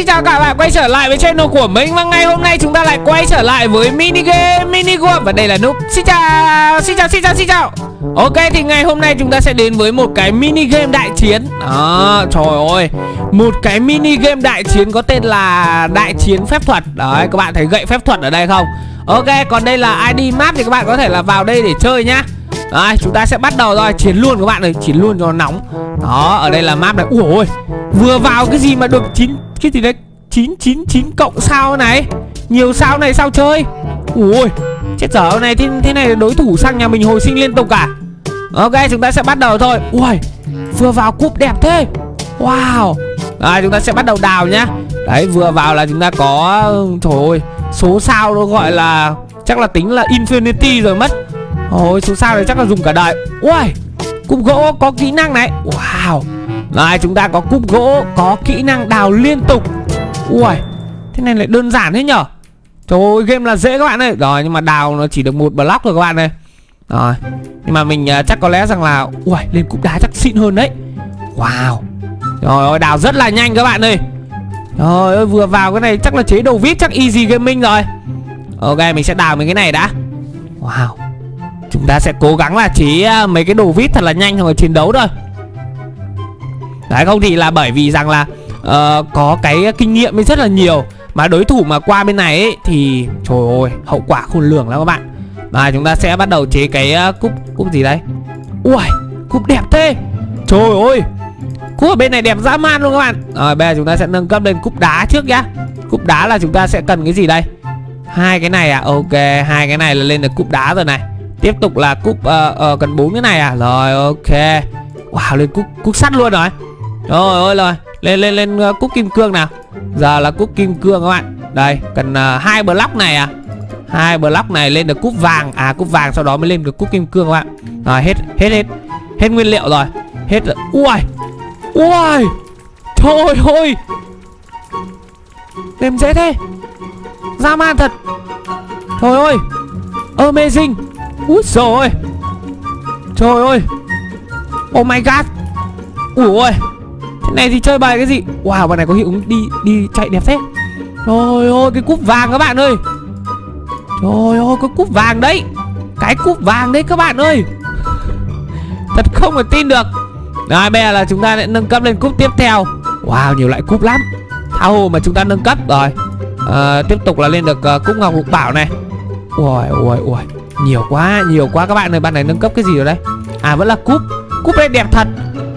xin chào các bạn quay trở lại với channel của mình Và ngày hôm nay chúng ta lại quay trở lại với mini game, mini game. Và đây là Núp Xin chào, xin chào, xin chào, xin chào. Ok thì ngày hôm nay chúng ta sẽ đến với một cái mini game đại chiến. À trời ơi. Một cái mini game đại chiến có tên là đại chiến phép thuật. Đấy, các bạn thấy gậy phép thuật ở đây không? Ok, còn đây là ID map thì các bạn có thể là vào đây để chơi nhá. Đấy, chúng ta sẽ bắt đầu rồi. Chiến luôn các bạn ơi, chiến luôn cho nó nóng. Đó, ở đây là map này. Ui ôi, vừa vào cái gì mà được chín Cái gì đấy? 999 cộng sao này? Nhiều sao này sao chơi? Ui Chết dở này thế, thế này đối thủ sang nhà mình hồi sinh liên tục cả Ok chúng ta sẽ bắt đầu thôi. Ui Vừa vào cúp đẹp thế. Wow. Rồi chúng ta sẽ bắt đầu đào nhá. Đấy vừa vào là chúng ta có Trời ơi Số sao nó gọi là Chắc là tính là infinity rồi mất. Ôi số sao này chắc là dùng cả đời. Ui Cúp gỗ có kỹ năng này. Wow. Này chúng ta có cúp gỗ Có kỹ năng đào liên tục. Ui Thế này lại đơn giản thế nhở? Trời ơi game là dễ các bạn ơi. Rồi nhưng mà đào nó chỉ được một block rồi các bạn ơi. Rồi Nhưng mà mình uh, chắc có lẽ rằng là Ui lên cúp đá chắc xịn hơn đấy. Wow. Trời ơi đào rất là nhanh các bạn ơi. Trời ơi vừa vào cái này chắc là chế đồ vip chắc easy gaming rồi. Ok mình sẽ đào mình cái này đã. Wow. Chúng ta sẽ cố gắng là chế à, mấy cái đồ vít thật là nhanh rồi chiến đấu thôi. Đấy không thì là bởi vì rằng là uh, Có cái kinh nghiệm ấy rất là nhiều. Mà đối thủ mà qua bên này ấy Thì trời ơi hậu quả khôn lường lắm các bạn. Và chúng ta sẽ bắt đầu chế cái uh, cúp Cúp gì đấy Ui cúp đẹp thế. Trời ơi Cúp ở bên này đẹp dã man luôn các bạn. Rồi bây giờ chúng ta sẽ nâng cấp lên cúp đá trước nhá. Cúp đá là chúng ta sẽ cần cái gì đây? Hai cái này à? Ok hai cái này là lên được cúp đá rồi này tiếp tục là cúp ờ, ờ, uh, uh, cần bốn cái này à? Rồi ok. Wow lên cúp cúp sắt luôn rồi. Rồi ơi rồi. Lên lên lên uh, cúp kim cương nào. Giờ là cúp kim cương các bạn. Đây cần uh, block này à? Hai block này lên được cúp vàng. À cúp vàng sau đó mới lên được cúp kim cương các bạn. Rồi hết hết hết hết nguyên liệu rồi. Hết rồi. Ui ui trời ơi game dễ thế. Dã man thật. Trời ơi amazing úi rồi trời ơi. Oh my god. Ui ôi. Thế này thì chơi bài cái gì? Wow bạn này có hiệu ứng đi đi chạy đẹp thế. Trời ơi cái cúp vàng các bạn ơi. Trời ơi cái cúp vàng đấy. Cái cúp vàng đấy các bạn ơi. Thật không thể tin được. Rồi bây giờ là chúng ta sẽ nâng cấp lên cúp tiếp theo. Wow nhiều loại cúp lắm. Thao hồ mà chúng ta nâng cấp. Rồi. À, tiếp tục là lên được uh, cúp ngọc lục bảo này. Ui ui ui nhiều quá nhiều quá. Các bạn ơi bạn này nâng cấp cái gì rồi đây? À vẫn là cúp. Cúp đây đẹp thật.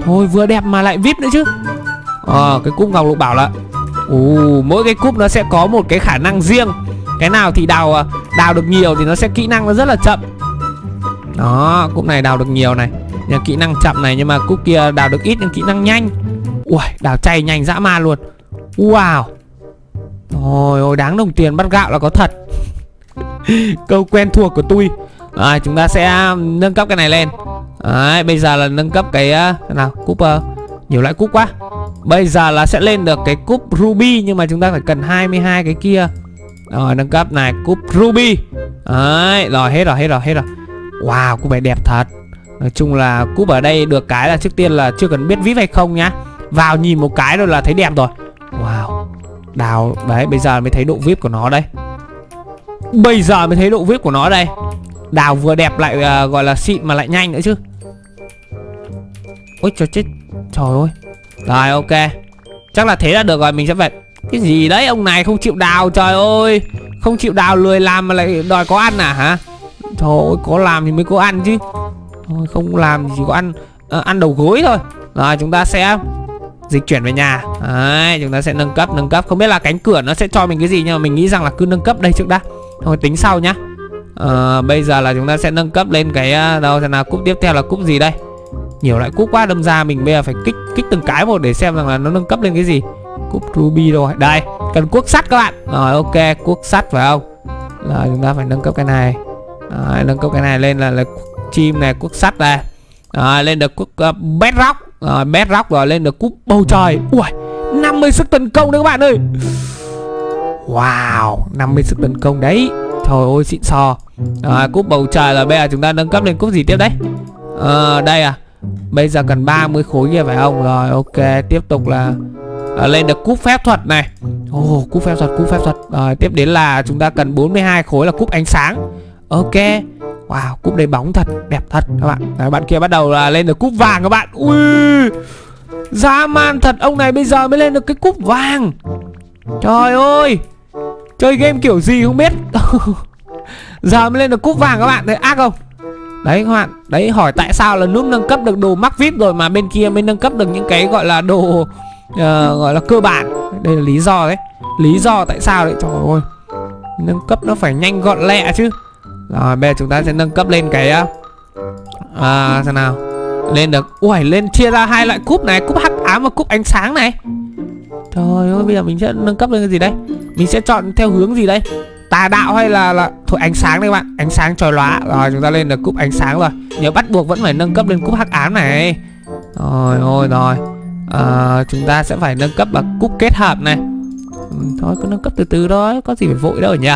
Thôi vừa đẹp mà lại vip nữa chứ. Ờ à, cái cúp ngọc lục bảo là Ồ mỗi cái cúp nó sẽ có một cái khả năng riêng. Cái nào thì đào ờ, đào được nhiều thì nó sẽ kỹ năng nó rất là chậm. Đó cúp này đào được nhiều này. Nhưng kỹ năng chậm này nhưng mà cúp kia đào được ít nhưng kỹ năng nhanh. Ui đào chay nhanh dã man luôn. Wow. Ôi ôi đáng đồng tiền bắt gạo là có thật. câu quen thuộc của tôi. À, chúng ta sẽ um, nâng cấp cái này lên. À, bây giờ là nâng cấp cái uh, nào? Cúp uh, nhiều loại cúp quá. Bây giờ là sẽ lên được cái cúp ruby nhưng mà chúng ta phải cần 22 cái kia. Rồi nâng cấp này cúp ruby. Đấy, rồi hết rồi hết rồi hết rồi. Wow cúp này đẹp thật. Nói chung là cúp ở đây được cái là trước tiên là chưa cần biết vip hay không nhá. Vào nhìn một cái rồi là thấy đẹp rồi. Wow. Đào đấy bây giờ mới thấy độ vip của nó đây. Bây giờ mới thấy độ vip của nó đây. Đào vừa đẹp lại uh, gọi là xịn mà lại nhanh nữa chứ. Ôi trời chết. Trời ơi. Rồi ok. Chắc là thế là được rồi mình sẽ phải Cái gì đấy ông này không chịu đào trời ơi. Không chịu đào lười làm mà lại đòi có ăn à hả? Trời ơi có làm thì mới có ăn chứ. Thôi không làm thì chỉ có ăn à, Ăn đầu gối thôi. Rồi chúng ta sẽ dịch chuyển về nhà. Đấy chúng ta sẽ nâng cấp nâng cấp. Không biết là cánh cửa nó sẽ cho mình cái gì Nhưng mà mình nghĩ rằng là cứ nâng cấp đây trước đã. Thôi tính sau nhá. À, Bây giờ là chúng ta sẽ nâng cấp lên cái ờ, Đâu xem nào cúp tiếp theo là cúp gì đây? Nhiều loại cúp quá đâm ra mình bây giờ phải kích kích từng cái một để xem rằng là nó nâng cấp lên cái gì. Cúp ruby rồi Đây cần cuốc sắt các bạn. Rồi ok cuốc sắt phải không? Là chúng ta phải nâng cấp cái này. Rồi, nâng cấp cái này lên là, là chim này cuốc sắt này. Rồi lên được cuốc uh, bedrock. Rồi bedrock rồi lên được cúp bầu trời. Ui 50 sức tấn công đấy các bạn ơi. Wow 50 sức tấn công đấy. Trời ơi xịn sò. À, Cúp bầu trời là bây giờ chúng ta nâng cấp lên cúp gì tiếp đấy? À, Đây à. Bây giờ cần 30 khối kia phải không? Rồi ok tiếp tục là à, lên được cúp phép thuật này. Ồ oh, cúp phép thuật cúp phép thuật. Rồi tiếp đến là chúng ta cần 42 khối là cúp ánh sáng. Ok. Wow cúp đầy bóng thật đẹp thật các bạn. Đấy, bạn kia bắt đầu là lên được cúp vàng các bạn. Ui dã man thật. Ông này bây giờ mới lên được cái cúp vàng. Trời ơi chơi game kiểu gì không biết. Giờ mới lên được cúp vàng các bạn thấy ác không? Đấy các bạn đấy hỏi tại sao là nút nâng cấp được đồ mắc vip rồi mà bên kia mới nâng cấp được những cái gọi là đồ uh, gọi là cơ bản. Đây là lý do đấy. Lý do tại sao đấy? Trời ơi nâng cấp nó phải nhanh gọn lẹ chứ. Rồi bây giờ chúng ta sẽ nâng cấp lên cái uh, à, sao nào. Lên được ui lên chia ra hai loại cúp này cúp hắc ám và cúp ánh sáng này trời ơi bây giờ mình sẽ nâng cấp lên cái gì đây? Mình sẽ chọn theo hướng gì đây? Tà đạo hay là là thôi ánh sáng đây các bạn. Ánh sáng tròi lóa. Rồi chúng ta lên được cúp ánh sáng rồi. Nhớ bắt buộc vẫn phải nâng cấp lên cúp hắc ám này. Rồi ôi rồi. À, chúng ta sẽ phải nâng cấp bằng cúp kết hợp này. Ừ, thôi cứ nâng cấp từ từ thôi. Có gì phải vội đâu nhỉ?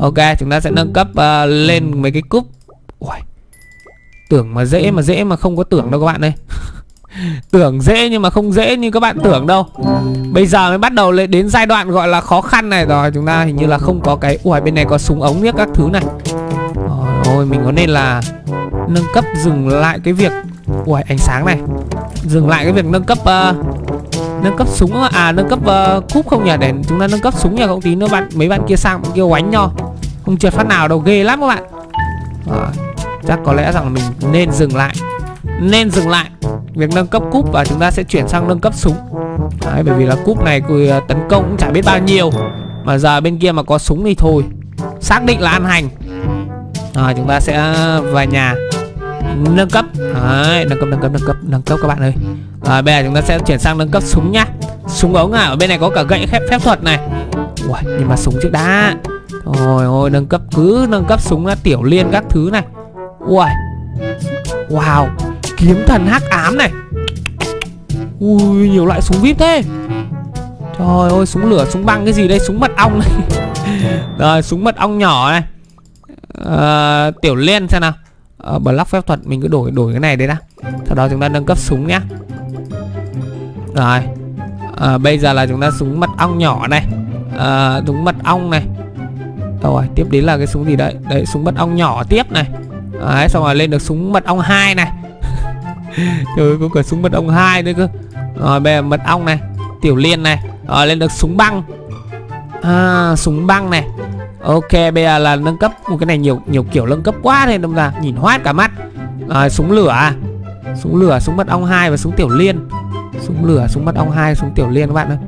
Ok chúng ta sẽ nâng cấp uh, lên mấy cái cúp. Ui, tưởng mà dễ mà dễ mà không có tưởng đâu các bạn ơi. tưởng dễ nhưng mà không dễ như các bạn tưởng đâu. Bây giờ mới bắt đầu đến giai đoạn gọi là khó khăn này rồi. Chúng ta hình như là không có cái ui bên này có súng ống nhất các thứ này. Ôi, ôi mình có nên là nâng cấp dừng lại cái việc ui ánh sáng này. Dừng lại cái việc nâng cấp uh, nâng cấp súng à nâng cấp uh, cúp không nhỉ? Để chúng ta nâng cấp súng nhỉ? Không tí nữa bạn mấy bạn kia sang bạn kia oánh nhau. Không trượt phát nào đâu ghê lắm các bạn. À, chắc có lẽ rằng mình nên dừng lại. Nên dừng lại việc nâng cấp cúp và chúng ta sẽ chuyển sang nâng cấp súng. Đấy, bởi vì là cúp này cứ ờ, tấn công cũng chả biết bao nhiêu. Mà giờ bên kia mà có súng thì thôi. Xác định là ăn hành. À, chúng ta sẽ về nhà. Nâng cấp. Đấy, nâng cấp nâng cấp nâng cấp nâng cấp các bạn ơi. À, bây giờ chúng ta sẽ chuyển sang nâng cấp súng nhá. Súng ống à ở bên này có cả gậy phép phép thuật này. Uầy, nhưng mà súng trước đã. Ôi ôi nâng cấp cứ nâng cấp súng là tiểu liên các thứ này. Ui Wow. Kiếm thần hắc ám này. Ui nhiều loại súng vip thế. Trời ơi súng lửa súng băng cái gì đây? Súng mật ong này. Rồi súng mật ong nhỏ này. À, Tiểu liên xem nào. À, Block phép thuật mình cứ đổi đổi cái này đấy đã. Sau đó chúng ta nâng cấp súng nhá. Rồi. À, Bây giờ là chúng ta súng mật ong nhỏ này. À, Súng mật ong này. Rồi tiếp đến là cái súng gì đấy? Đấy súng mật ong nhỏ tiếp này. Đấy xong rồi lên được súng mật ong 2 này. Trời ơi, có cả súng mật ong hai nữa cơ. Rồi bây giờ mật ong này Tiểu liên này. Rồi lên được súng băng. À súng băng này. Ok bây giờ là nâng cấp một cái này nhiều nhiều kiểu nâng cấp quá nên đâm ra nhìn hoát cả mắt. Rồi súng lửa à? Súng lửa, súng mật ong hai và súng tiểu liên. Súng lửa, súng mật ong hai súng tiểu liên các bạn ơi.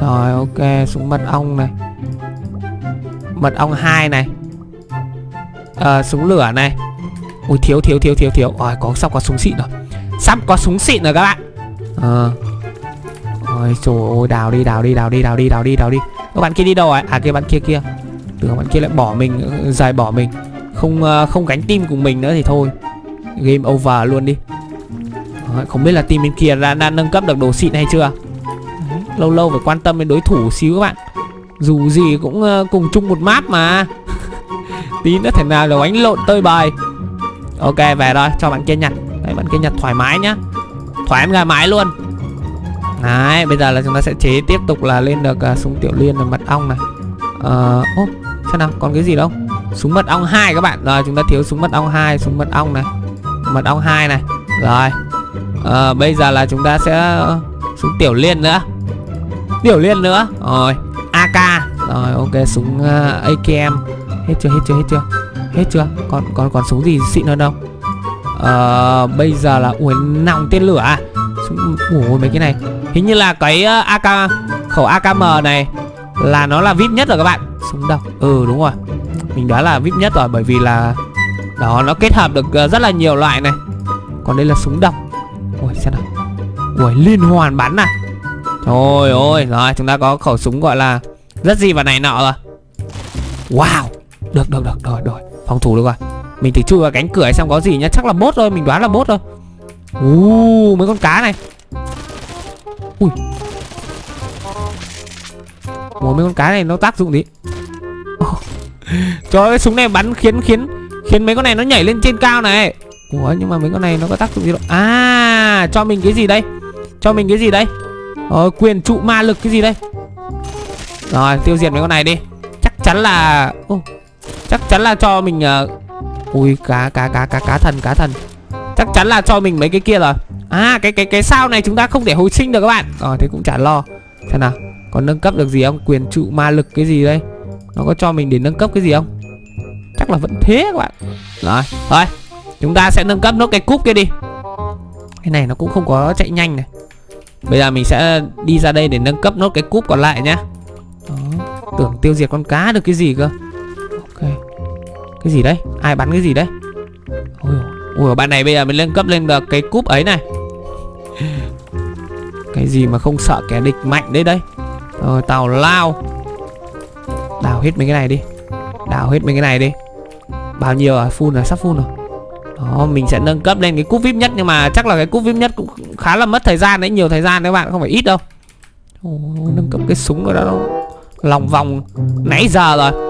Rồi ok, súng mật ong này. Mật ong hai này. À, Súng lửa này. Ui thiếu thiếu thiếu thiếu thiếu. Rồi có sắp có súng xịn rồi. Sắp có súng xịn rồi các bạn. Ờ. Ôi trời ơi đào đi đào đi đào đi đào đi đào đi đào đi. Các bạn kia đi đâu à À kia bạn kia kia. Tưởng bạn kia lại bỏ mình Dài bỏ mình. Không uh, không gánh team cùng mình nữa thì thôi. Game over luôn đi. À, Không biết là team bên kia đã, đã nâng cấp được đồ xịn hay chưa? Đấy, Lâu lâu phải quan tâm đến đối thủ xíu các bạn. Dù gì cũng uh, cùng chung một map mà. Tí nữa thể nào là đánh lộn tơi bời. Ok về rồi cho bạn kia nhặt Đấy bạn kia nhặt thoải mái nhá. Thoải em mái luôn. Đấy bây giờ là chúng ta sẽ chế tiếp tục là lên được uh, súng tiểu liên và mật ong này. Ờ uh, oh, xem nào còn cái gì đâu. Súng mật ong 2 các bạn. Rồi chúng ta thiếu súng mật ong 2 Súng mật ong này. Mật ong 2 này. Rồi. Uh, Bây giờ là chúng ta sẽ uh, Súng tiểu liên nữa. Tiểu liên nữa. Rồi AK Rồi ok súng ờ, uh, AKM Hết chưa hết chưa hết chưa? Hết chưa? Còn còn còn súng gì xịn hơn đâu à, ờ, Bây giờ là Ui nòng tên lửa à? Súng Ủa mấy cái này. Hình như là cái ờ, AK Khẩu AKM này Là nó là VIP nhất rồi các bạn. Súng độc Ừ đúng rồi. Mình đoán là VIP nhất rồi Bởi vì là Đó nó kết hợp được ờ, rất là nhiều loại này. Còn đây là súng độc. Ui xem nào. Ui liên hoàn bắn à? Trời ơi Rồi chúng ta có khẩu súng gọi là Rất gì vào này nọ rồi. Wow. Được được được rồi rồi. Phòng thủ được rồi. Mình thử chui vào cánh cửa xem có gì nhá. Chắc là bốt thôi Mình đoán là bốt thôi. Uh, Mấy con cá này. Ui. Ủa mấy con cá này nó tác dụng gì? Oh. Trời ơi súng này bắn khiến khiến Khiến mấy con này nó nhảy lên trên cao này. Ủa nhưng mà mấy con này nó có tác dụng gì đâu? À cho mình cái gì đây? Cho mình cái gì đây? Ờ quyền trụ ma lực cái gì đây? Rồi tiêu diệt mấy con này đi. Chắc chắn là oh, Chắc chắn là cho mình uh... Ui, cá cá cá cá cá thần cá thần. Chắc chắn là cho mình mấy cái kia rồi. À cái cái cái sao này chúng ta không thể hồi sinh được các bạn. Rồi, thế cũng chả lo. Xem nào Còn nâng cấp được gì không? Quyền trụ ma lực cái gì đây? Nó có cho mình để nâng cấp cái gì không? Chắc là vẫn thế các bạn. Rồi, Thôi, Chúng ta sẽ nâng cấp nốt cái cúp kia đi. Cái này nó cũng không có chạy nhanh này. Bây giờ mình sẽ đi ra đây để nâng cấp nốt cái cúp còn lại nhá. Đó. Tưởng tiêu diệt con cá được cái gì cơ. Ok. Cái gì đấy? Ai bắn cái gì đấy? Ôi, ôi bạn này bây giờ mình lên cấp lên được cái cúp ấy này. Cái gì mà không sợ kẻ địch mạnh đấy đây? Rồi tàu lao. Đào hết mấy cái này đi. Đào hết mấy cái này đi. Bao nhiêu à? Full rồi sắp full rồi. Đó mình sẽ nâng cấp lên cái cúp vip nhất Nhưng mà chắc là cái cúp vip nhất cũng khá là mất thời gian đấy Nhiều thời gian đấy các bạn không phải ít đâu. Ồ, Nâng cấp cái súng rồi đó. Lòng vòng nãy giờ rồi.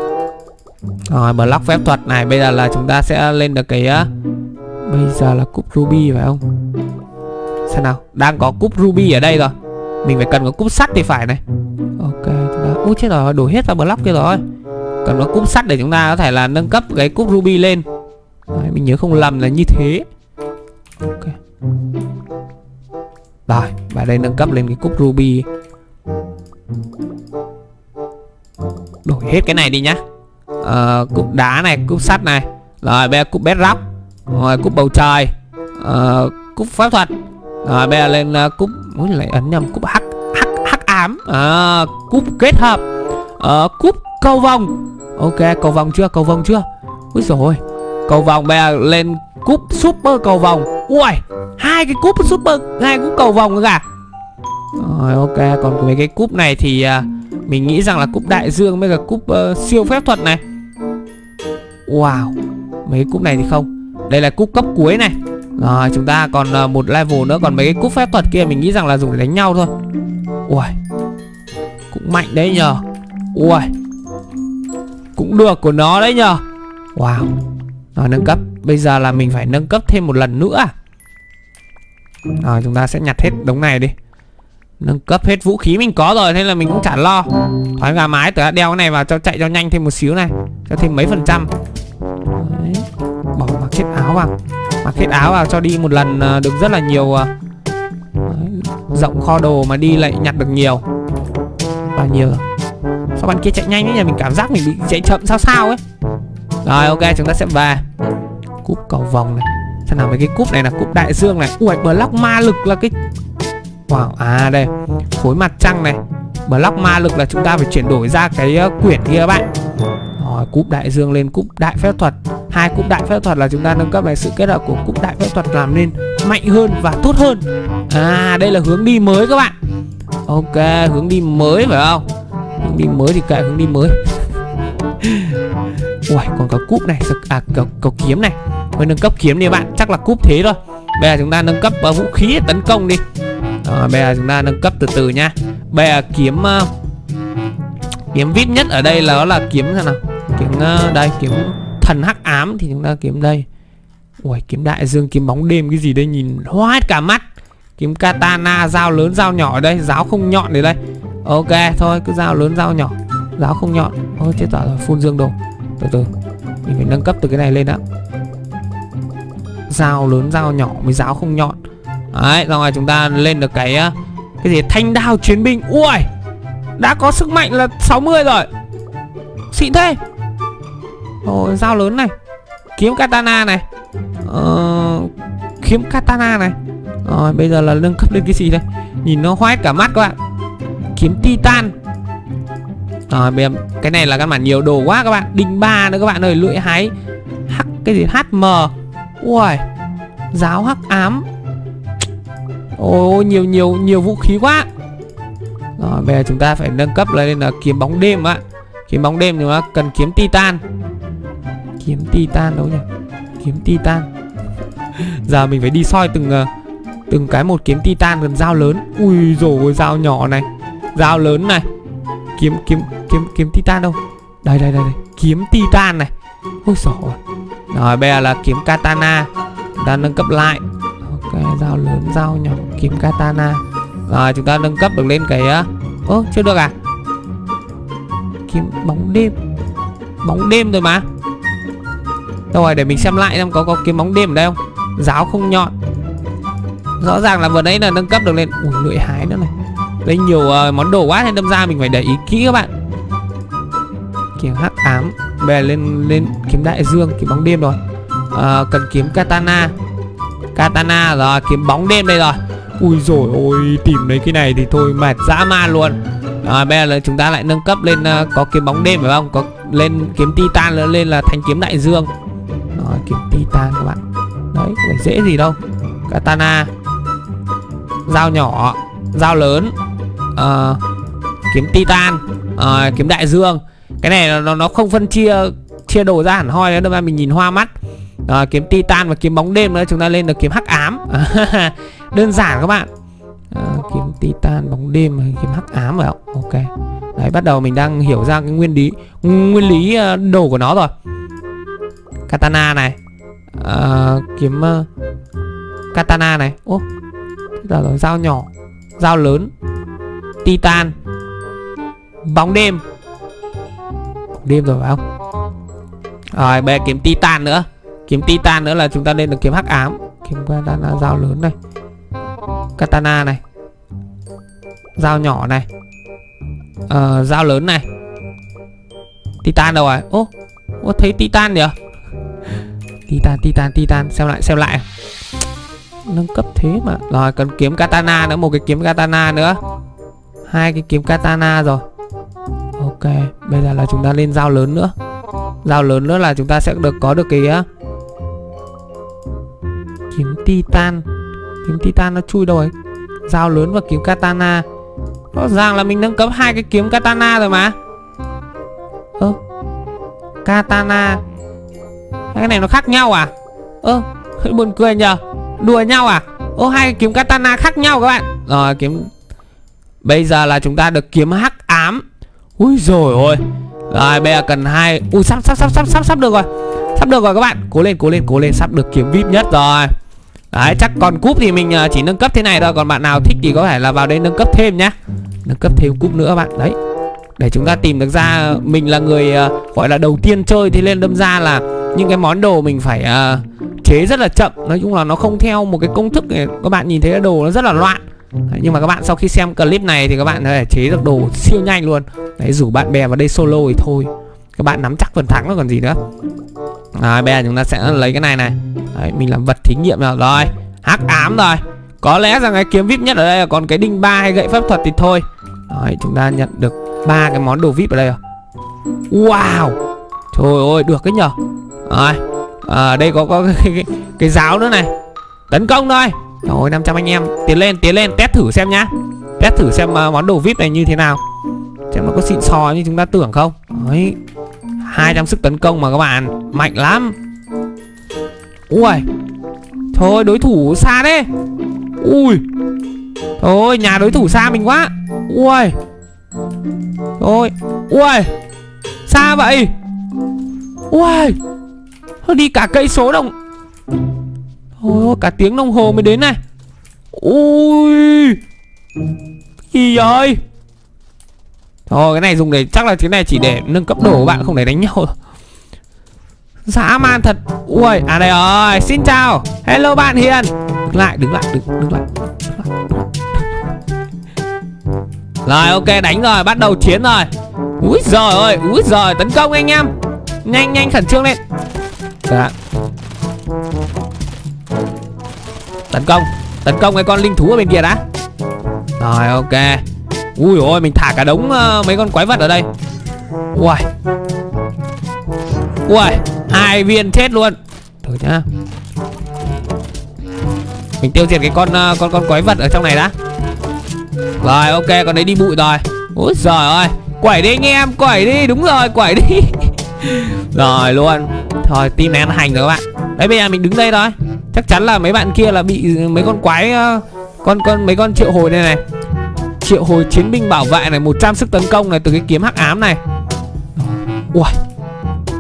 Rồi block phép thuật này Bây giờ là chúng ta sẽ lên được cái uh, Bây giờ là cúp ruby phải không? Xem nào Đang có cúp ruby ở đây rồi. Mình phải cần có cúp sắt thì phải này. Ok chúng ta Ui chết rồi đổ hết ra block kia rồi. Cần có cúp sắt để chúng ta có thể là nâng cấp cái cúp ruby lên. Đấy, mình nhớ không lầm là như thế. Ok. Rồi Và đây nâng cấp lên cái cúp ruby. Đổi hết cái này đi nhá. Ờ, uh, Cúp đá này, cúp sắt này. Rồi bây giờ cúp bedrock. Rồi cúp bầu trời. Uh, Cúp pháp thuật. Rồi bây giờ lên uh, cúp muốn lại ấn nhầm cúp hắc hắc hắc ám. Ờ, uh, Cúp kết hợp. Ờ, uh, Cúp cầu vòng. Ok cầu vòng chưa? Cầu vòng chưa? Úi rồi Cầu vòng bây giờ lên cúp super cầu vòng. Ui hai cái cúp super hai cúp cầu vòng nữa cả rồi ok. Còn mấy cái cúp này thì uh, Mình nghĩ rằng là cúp đại dương với cả cúp uh, siêu phép thuật này. Wow Mấy cái cúp này thì không. Đây là cúp cấp cuối này. Rồi chúng ta còn uh, một level nữa. Còn mấy cái cúp phép thuật kia mình nghĩ rằng là dùng để đánh nhau thôi. Ui Cũng mạnh đấy nhờ. Ui Cũng được của nó đấy nhờ. Wow. Rồi nâng cấp. Bây giờ là mình phải nâng cấp thêm một lần nữa à? Rồi chúng ta sẽ nhặt hết đống này đi. Nâng cấp hết vũ khí mình có rồi, Thế là mình cũng chả lo. Thói gà mái tớ đeo cái này vào cho chạy cho nhanh thêm một xíu này, Cho thêm mấy phần trăm. Đấy. Bỏ mặc hết áo vào, Mặc hết áo vào cho đi một lần ờ, được rất là nhiều ờ, Đấy. Rộng kho đồ mà đi lại nhặt được nhiều. Bao nhiêu rồi? Sao bạn kia chạy nhanh ấy nhỉ? Mình cảm giác mình bị chạy chậm sao sao ấy. Rồi, ok, chúng ta sẽ về. Cúp cầu vòng này. Xem nào, mấy cái cúp này là cúp đại dương này. Ui, block ma lực là cái Wow à đây. Khối mặt trăng này. Block ma lực là chúng ta phải chuyển đổi ra cái uh, quyển kia các bạn. Rồi cúp đại dương lên cúp đại phép thuật. Hai cúp đại phép thuật là chúng ta nâng cấp lại sự kết hợp của cúp đại phép thuật làm nên mạnh hơn và tốt hơn. À đây là hướng đi mới các bạn. Ok hướng đi mới phải không? Hướng đi mới thì kệ hướng đi mới. Ui còn có cúp này À có, có kiếm này. Mới nâng cấp kiếm đi bạn Chắc là cúp thế thôi. Bây giờ chúng ta nâng cấp uh, vũ khí để tấn công đi. Rồi Bây giờ chúng ta nâng cấp từ từ nha Bây giờ kiếm uh, Kiếm vip nhất ở đây là đó là kiếm sao nào. Kiếm uh, đây kiếm thần hắc ám Thì chúng ta kiếm đây. Ui kiếm đại dương kiếm bóng đêm cái gì đây nhìn hoa hết cả mắt. Kiếm katana dao lớn dao nhỏ ở đây Giáo không nhọn ở đây. Ok thôi cứ dao lớn dao nhỏ Giáo không nhọn. Ôi chết tỏ rồi phun dương đồ. Từ từ mình phải nâng cấp từ cái này lên ạ dao lớn dao nhỏ mới giáo không nhọn đấy rồi chúng ta lên được cái cái gì? Thanh đao chiến binh. Ui đã có sức mạnh là 60 rồi. Xịn thế. Ôi dao lớn này. Kiếm katana này. Ờ, kiếm katana này. Rồi bây giờ là nâng cấp lên cái gì đây? Nhìn nó hoét cả mắt các bạn. Kiếm titan. Rồi bây giờ cái này là các bạn nhiều đồ quá các bạn. Đinh ba nữa các bạn ơi lưỡi hái hắc cái gì? Hm ui giáo hắc ám ôi nhiều nhiều nhiều vũ khí quá. Rồi bây giờ chúng ta phải nâng cấp lên là kiếm bóng đêm ạ. Kiếm bóng đêm thì nó cần kiếm titan. Kiếm titan đâu nhỉ? Kiếm titan. Giờ mình phải đi soi từng ờ, từng cái một kiếm titan gần dao lớn. Ui rồi dao nhỏ này. Dao lớn này. Kiếm kiếm kiếm kiếm titan đâu? Đây đây đây, đây. kiếm titan này. Ôi sổ rồi bây giờ là kiếm katana. Ta nâng cấp lại dao lớn dao nhỏ kiếm katana. Rồi chúng ta nâng cấp được lên cái Ơ chưa được à? Kiếm bóng đêm. Bóng đêm rồi mà. Rồi để mình xem lại xem có có kiếm bóng đêm ở đây không? Giáo không nhọn. Rõ ràng là vừa đấy là nâng cấp được lên. Ui lưỡi hái nữa này. Đây nhiều uh, món đồ quá nên đâm ra mình phải để ý kỹ các bạn. Kiếm hắc ám. Bè lên lên kiếm đại dương Kiếm bóng đêm rồi. À, Cần kiếm katana. Katana rồi kiếm bóng đêm đây rồi. Ui rồi ôi tìm lấy cái này thì thôi mệt dã man luôn. Rồi Bây giờ là chúng ta lại nâng cấp lên uh, Có kiếm bóng đêm phải không? Có lên kiếm titan nữa lên là thanh kiếm đại dương. Rồi kiếm titan các bạn. Đấy không phải dễ gì đâu. Katana. Dao nhỏ Dao lớn. Uh, Kiếm titan. Uh, Kiếm đại dương. Cái này nó, nó không phân chia Chia đồ ra hẳn hoi nữa mà mình nhìn hoa mắt à, Kiếm titan và kiếm bóng đêm nữa Chúng ta lên được kiếm hắc ám. Đơn giản các bạn. À, Kiếm titan bóng đêm Kiếm hắc ám phải không? Ok. Đấy bắt đầu mình đang hiểu ra cái nguyên lý Nguyên lý ờ, đồ của nó rồi. Katana này. À, Kiếm uh, Katana này. Ô Thế rồi dao nhỏ Dao lớn. Titan. Bóng đêm. Đêm rồi phải không? Rồi bây giờ kiếm Titan nữa. Kiếm Titan nữa là chúng ta nên được kiếm hắc ám. Kiếm Katana dao lớn này. Katana này. Dao nhỏ này. Ờ, Dao lớn này. Titan đâu rồi? Ô, ô thấy Titan nhỉ? Titan, Titan, Titan. Xem lại, xem lại. Nâng cấp thế mà. Rồi cần kiếm katana nữa Một cái kiếm katana nữa. Hai cái kiếm katana rồi. Ok Bây giờ là chúng ta lên dao lớn nữa. Dao lớn nữa là chúng ta sẽ được có được cái uh, Kiếm titan. Kiếm titan nó chui đâu ấy Dao lớn và kiếm katana. Rõ ràng là mình nâng cấp hai cái kiếm katana rồi mà. Ơ, Katana. Cái này nó khác nhau à? Ơ buồn cười nhờ. Đùa nhau à? Ô, hai cái kiếm katana khác nhau các bạn. Rồi, kiếm. Bây giờ là chúng ta được kiếm hắc ám. Ui rồi ôi. Rồi, bây giờ cần hai Ui, sắp sắp sắp sắp sắp sắp được rồi. Sắp được rồi các bạn. Cố lên cố lên cố lên. Sắp được kiếm vip nhất rồi. Đấy chắc còn cúp thì mình à, chỉ nâng cấp thế này thôi. Còn bạn nào thích thì có thể là vào đây nâng cấp thêm nhá. Nâng cấp thêm cúp nữa bạn. Đấy. Để chúng ta tìm được ra Mình là người uh, gọi là đầu tiên chơi Thế nên đâm ra là Những cái món đồ mình phải uh, chế rất là chậm. Nói chung là nó không theo một cái công thức. Này Các bạn nhìn thấy cái đồ nó rất là loạn. Đấy, nhưng mà các bạn sau khi xem clip này thì các bạn có thể chế được đồ siêu nhanh luôn. Đấy rủ bạn bè vào đây solo thì thôi. Các bạn nắm chắc phần thắng nó còn gì nữa. Rồi bây giờ chúng ta sẽ lấy cái này này. Đấy mình làm vật thí nghiệm nào. Rồi hắc ám rồi. Có lẽ rằng cái kiếm vip nhất ở đây là còn cái đinh ba hay gậy pháp thuật thì thôi. Đấy chúng ta nhận được ba cái món đồ vip ở đây rồi. Wow! Trời ơi được cái nhở Rồi à, đây có có cái, cái, cái, cái giáo nữa này. Tấn công thôi. Rồi 500 anh em. Tiến lên tiến lên. Test thử xem nhá. Test thử xem uh, món đồ VIP này như thế nào. Xem nó có xịn sò như chúng ta tưởng không. Đấy. 200 sức tấn công mà các bạn. Mạnh lắm. Ui. Thôi, đối thủ xa đấy Ui. Thôi, nhà đối thủ xa mình quá. Ui. Thôi. Ui. Xa vậy. Ui. Thôi, đi cả cây số đồng. Thôi cả tiếng đồng hồ mới đến này. Ui. Gì vậy? Thôi cái này dùng để Chắc là cái này chỉ để nâng cấp đồ của bạn Không để đánh nhau. Dã man thật. Ui à đây rồi Xin chào. Hello bạn Hiền. Đứng lại đứng lại đứng, đứng lại, Rồi ok đánh rồi Bắt đầu chiến rồi. Úi giời ơi Úi giời tấn công anh em. Nhanh nhanh khẩn trương lên. Dạ. Tấn công Tấn công cái con linh thú ở bên kia đã. Rồi ok Ui ôi mình thả cả đống uh, mấy con quái vật ở đây. Ui Ui Hai viên chết luôn. Thử nhá. Mình tiêu diệt cái con uh, con con quái vật ở trong này đã. Rồi ok con đấy đi bụi rồi. Úi giời ơi Quẩy đi anh em Quẩy đi Đúng rồi quẩy đi. Rồi luôn. Thôi team này ăn hành rồi các bạn. Đấy bây giờ mình đứng đây thôi. Chắc chắn là mấy bạn kia là bị mấy con quái uh, con con mấy con triệu hồi này này triệu hồi chiến binh bảo vệ này 100 sức tấn công này từ cái kiếm hắc ám này. Ui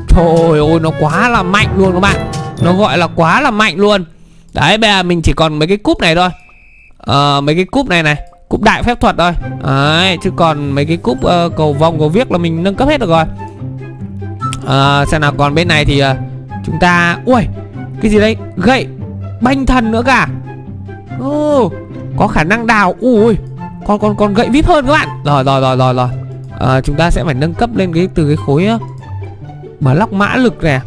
trời ơi nó quá là mạnh luôn các bạn. Nó gọi là quá là mạnh luôn. Đấy bây giờ mình chỉ còn mấy cái cúp này thôi. À, mấy cái cúp này này cúp đại phép thuật thôi. đấy chứ còn mấy cái cúp uh, cầu vòng cầu viết là mình nâng cấp hết được rồi. À, xem nào còn bên này thì uh, chúng ta ui cái gì đây gậy banh thần nữa cả. Oh, có khả năng đào ui còn còn còn gậy vip hơn các bạn. Rồi rồi rồi rồi rồi. À, chúng ta sẽ phải nâng cấp lên cái từ cái khối uh, bờ lóc mã lực nè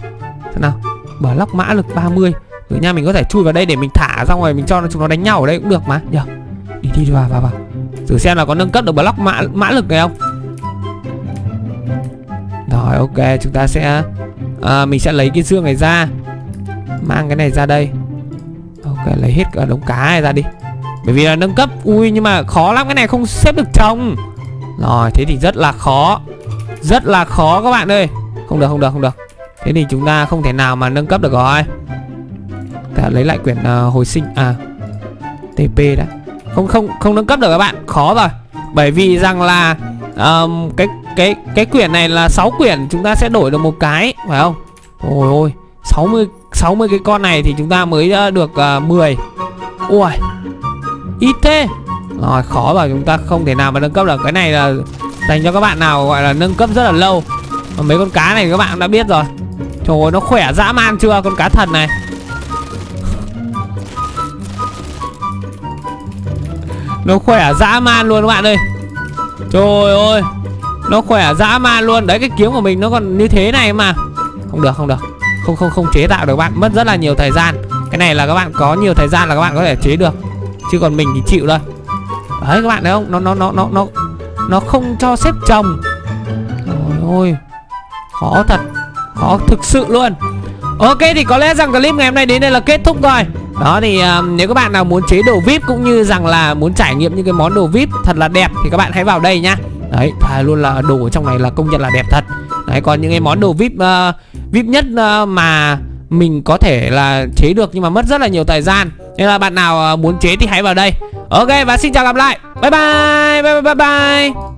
thế nào. Bờ lóc mã lực 30 rồi nha mình có thể chui vào đây để mình thả xong rồi mình cho nó chúng nó đánh nhau ở đây cũng được mà. Nhờ. Đi đi vào vào vào. Thử xem là có nâng cấp được block mã mã lực này không? Rồi ok. Chúng ta sẽ à, mình sẽ lấy cái xương này ra. Mang cái này ra đây. Ok lấy hết cả đống cá này ra đi bởi vì là nâng cấp ui nhưng mà khó lắm cái này không xếp được trồng rồi thế thì rất là khó. Rất là khó các bạn ơi. Không được không được không được. Thế thì chúng ta không thể nào mà nâng cấp được rồi. Ta lấy lại quyển uh, hồi sinh à tp đã. Không không không nâng cấp được các bạn. Khó rồi. Bởi vì rằng là um, cái cái cái quyển này là 6 quyển chúng ta sẽ đổi được một cái phải không? Ôi ôi 60 60 cái con này thì chúng ta mới ờ, được ờ, uh, 10 ui ít thế. Rồi, khó rồi chúng ta không thể nào mà nâng cấp được. Cái này là dành cho các bạn nào gọi là nâng cấp rất là lâu. Mà mấy con cá này các bạn đã biết rồi. Trời ơi, nó khỏe dã man chưa, con cá thần này. Nó khỏe dã man luôn các bạn ơi. Trời ơi, Nó khỏe dã man luôn. Đấy, cái kiếm của mình nó còn như thế này mà. Không được không được. Không không không chế tạo được bạn. Mất rất là nhiều thời gian. Cái này là các bạn có nhiều thời gian là các bạn có thể chế được. Chứ còn mình thì chịu thôi. Đấy các bạn thấy không? Nó nó nó nó nó nó không cho xếp chồng. Trời ơi Khó thật Khó thực sự luôn. Ok thì có lẽ rằng clip ngày hôm nay đến đây là kết thúc rồi. Đó thì um, nếu các bạn nào muốn chế đồ vip cũng như rằng là muốn trải nghiệm những cái món đồ vip thật là đẹp thì các bạn hãy vào đây nhá. Đấy thà luôn là đồ ở trong này là công nhận là đẹp thật. Đấy còn những cái món đồ vip uh, vip nhất uh, mà mình có thể là chế được nhưng mà mất rất là nhiều thời gian nên là bạn nào ờ, muốn chế thì hãy vào đây ok và xin chào gặp lại bye bye bye bye bye, bye.